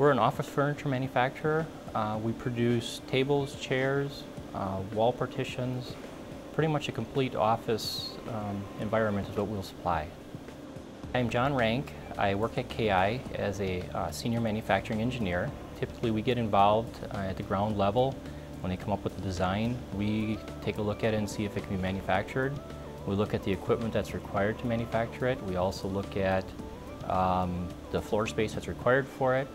We're an office furniture manufacturer. Uh, we produce tables, chairs, uh, wall partitions, pretty much a complete office um, environment is what we'll supply. I'm John Rank. I work at KI as a uh, senior manufacturing engineer. Typically we get involved uh, at the ground level when they come up with the design. We take a look at it and see if it can be manufactured. We look at the equipment that's required to manufacture it. We also look at um, the floor space that's required for it.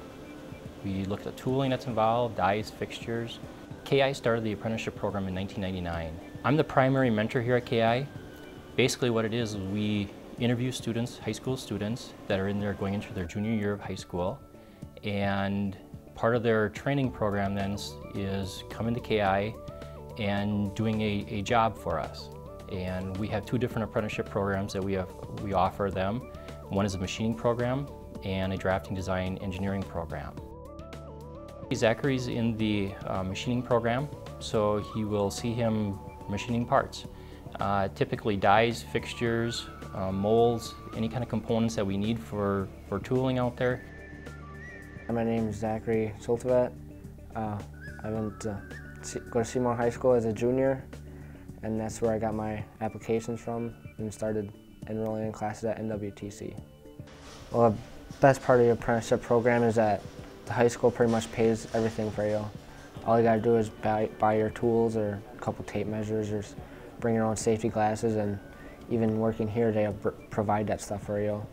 We looked at tooling that's involved, dies, fixtures. KI started the apprenticeship program in 1999. I'm the primary mentor here at KI. Basically what it is, is we interview students, high school students that are in there going into their junior year of high school and part of their training program then is coming to KI and doing a, a job for us. And we have two different apprenticeship programs that we, have, we offer them. One is a machining program and a drafting design engineering program. Zachary's in the uh, machining program, so he will see him machining parts. Uh, typically dies, fixtures, uh, molds, any kind of components that we need for, for tooling out there. My name is Zachary Soltevet. Uh, I went to Seymour High School as a junior, and that's where I got my applications from and started enrolling in classes at NWTC. Well, the best part of the apprenticeship program is that the high school pretty much pays everything for you. All you gotta do is buy, buy your tools or a couple tape measures or bring your own safety glasses and even working here they provide that stuff for you.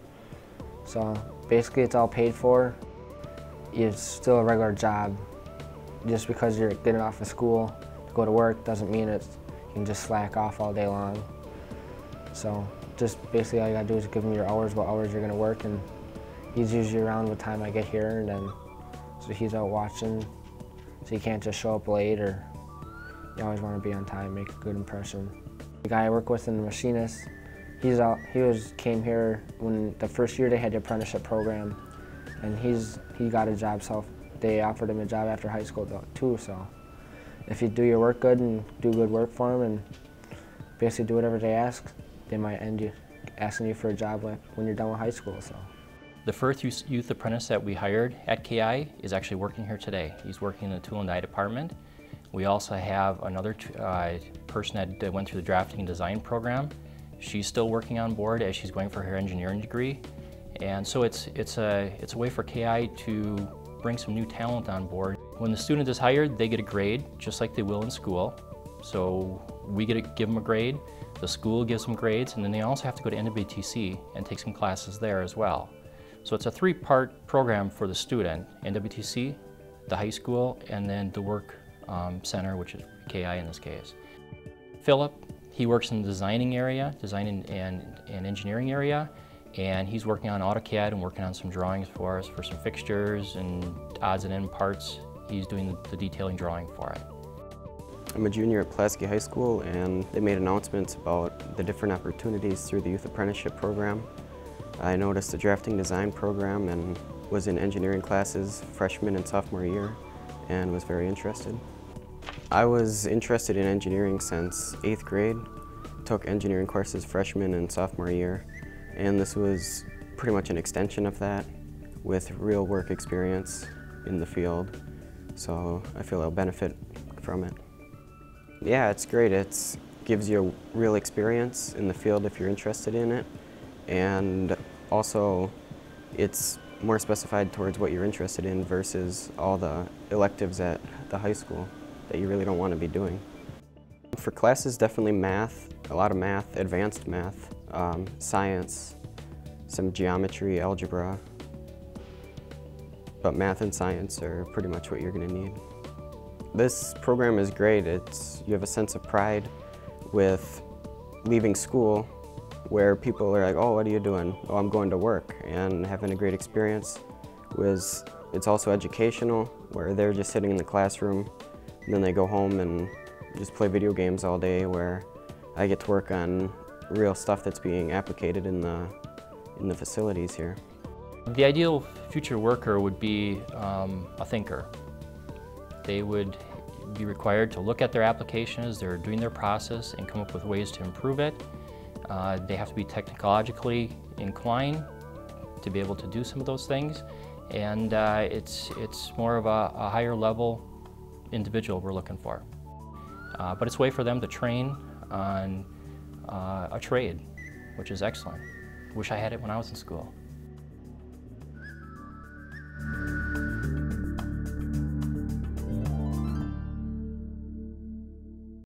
So basically it's all paid for. It's still a regular job. Just because you're getting off of school to go to work doesn't mean it's, you can just slack off all day long. So just basically all you gotta do is give him your hours, what hours you're gonna work and he's usually around what time I get here and then so he's out watching so you can't just show up late or you always want to be on time, make a good impression. The guy I work with in the machinist, he's out, he was, came here when the first year they had the apprenticeship program and he's, he got a job, so they offered him a job after high school too, so if you do your work good and do good work for them and basically do whatever they ask, they might end you asking you for a job when you're done with high school, so. The first youth apprentice that we hired at KI is actually working here today. He's working in the tool and die department. We also have another uh, person that went through the drafting and design program. She's still working on board as she's going for her engineering degree. And so it's, it's, a, it's a way for KI to bring some new talent on board. When the student is hired, they get a grade, just like they will in school. So we get to give them a grade, the school gives them grades, and then they also have to go to NWTC and take some classes there as well. So it's a three-part program for the student, NWTC, the high school, and then the work um, center, which is KI in this case. Philip, he works in the designing area, design and, and, and engineering area, and he's working on AutoCAD and working on some drawings for us for some fixtures and odds and end parts. He's doing the, the detailing drawing for it. I'm a junior at Pulaski High School and they made announcements about the different opportunities through the Youth Apprenticeship Program. I noticed the drafting design program and was in engineering classes freshman and sophomore year and was very interested. I was interested in engineering since eighth grade. Took engineering courses freshman and sophomore year and this was pretty much an extension of that with real work experience in the field. So I feel I'll benefit from it. Yeah, it's great. It gives you a real experience in the field if you're interested in it. And also, it's more specified towards what you're interested in versus all the electives at the high school that you really don't want to be doing. For classes, definitely math, a lot of math, advanced math, um, science, some geometry, algebra, but math and science are pretty much what you're going to need. This program is great. It's, you have a sense of pride with leaving school where people are like, oh, what are you doing? Oh, I'm going to work and having a great experience. Was It's also educational where they're just sitting in the classroom and then they go home and just play video games all day where I get to work on real stuff that's being applicated in the, in the facilities here. The ideal future worker would be um, a thinker. They would be required to look at their application as they're doing their process and come up with ways to improve it uh, they have to be technologically inclined to be able to do some of those things. and uh, it's, it's more of a, a higher level individual we're looking for. Uh, but it's a way for them to train on uh, a trade, which is excellent. Wish I had it when I was in school.